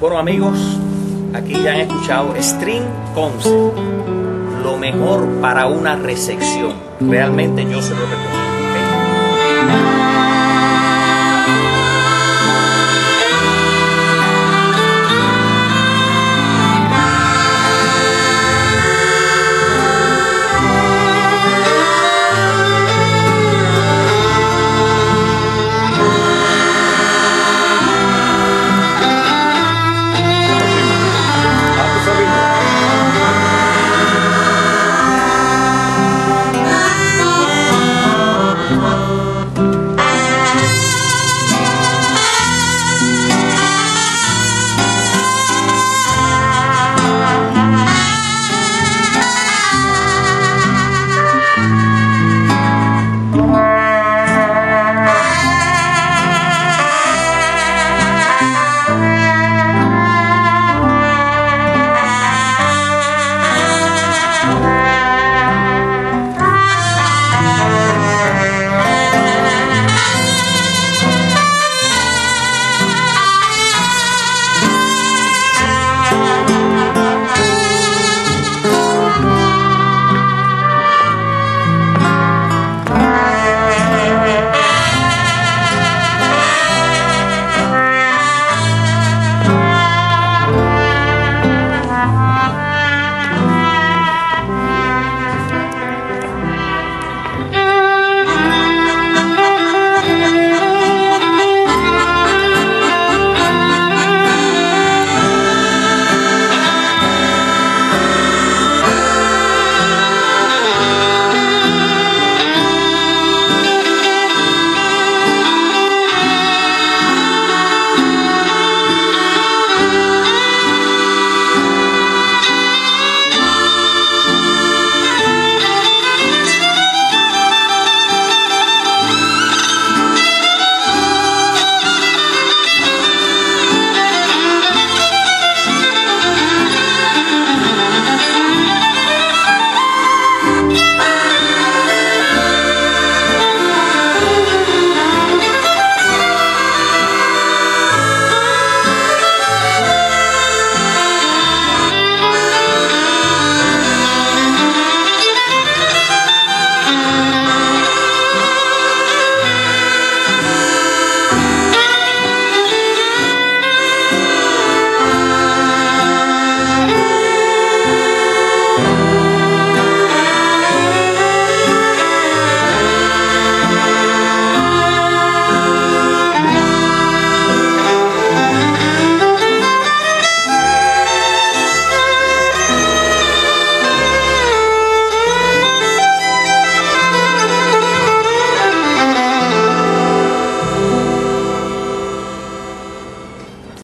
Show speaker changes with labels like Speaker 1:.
Speaker 1: Bueno amigos, aquí ya han escuchado String Concept, lo mejor para una recepción. Realmente yo se lo recomiendo.